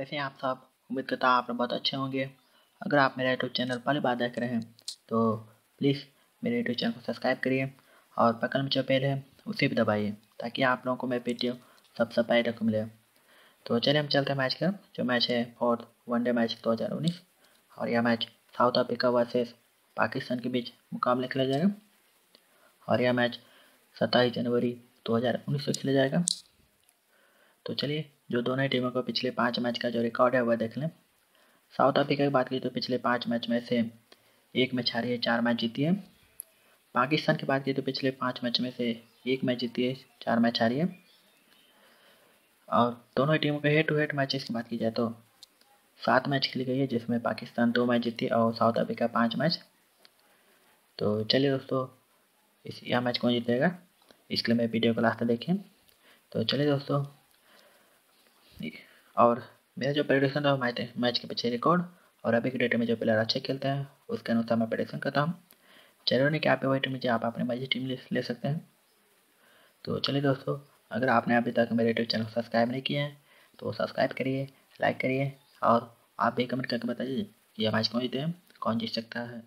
कैसे हैं आप सब? उम्मीद करता हूँ आप बहुत अच्छे होंगे। अगर आप मेरा यूट्यूब चैनल पहली बार देख रहे हैं तो प्लीज़ मेरे यूट्यूब चैनल को सब्सक्राइब करिए और बगल में जो बेल है, उसे भी दबाइए, ताकि आप लोगों को मेरी वीडियो सबसे पहले को मिले। तो चलिए हम चलते हैं मैच का। जो मैच है, फोर्थ वनडे मैच दो हज़ार उन्नीस, और यह match South Africa versus Pakistan के बीच मुकाबले खेला जाएगा। और यह मैच सत्ताईस जनवरी 2019 को खेला जाएगा। तो चलिए जो दोनों ही टीमों का पिछले पाँच मैच का जो रिकॉर्ड है, वह देख लें। साउथ अफ्रीका की बात की तो पिछले पाँच मैच में से एक मैच हारी है, चार मैच जीती है। पाकिस्तान की बात की तो पिछले पाँच मैच में से एक मैच जीती है, चार मैच हारी है। और दोनों ही टीमों के हेड टू हेड मैचेस की बात की जाए तो सात मैच खेली गई है, जिसमें पाकिस्तान दो मैच जीती और साउथ अफ्रीका पाँच मैच। तो चलिए दोस्तों, इस, यह मैच कौन जीतेगा? इसके लिए मैं वीडियो को लास्ट देखें। तो चलिए दोस्तों और मेरा जो प्रेडिक्शन था मैच मैच के पीछे रिकॉर्ड और अभी के डेट में जो प्लेयर अच्छे खेलते हैं, उसके अनुसार मैं प्रेडिक्शन करता हूँ। ज़रूर नहीं कि आप वही टीम लीजिए आप अपनी मर्ज़ी टीम ले सकते हैं। तो चलिए दोस्तों, अगर आपने अभी तक मेरे यूट्यूब चैनल सब्सक्राइब नहीं किए हैं तो सब्सक्राइब करिए लाइक करिए, और आप भी कमेंट करके बताइए कि यह मैच कौन जीते हैं, कौन जीत सकता है।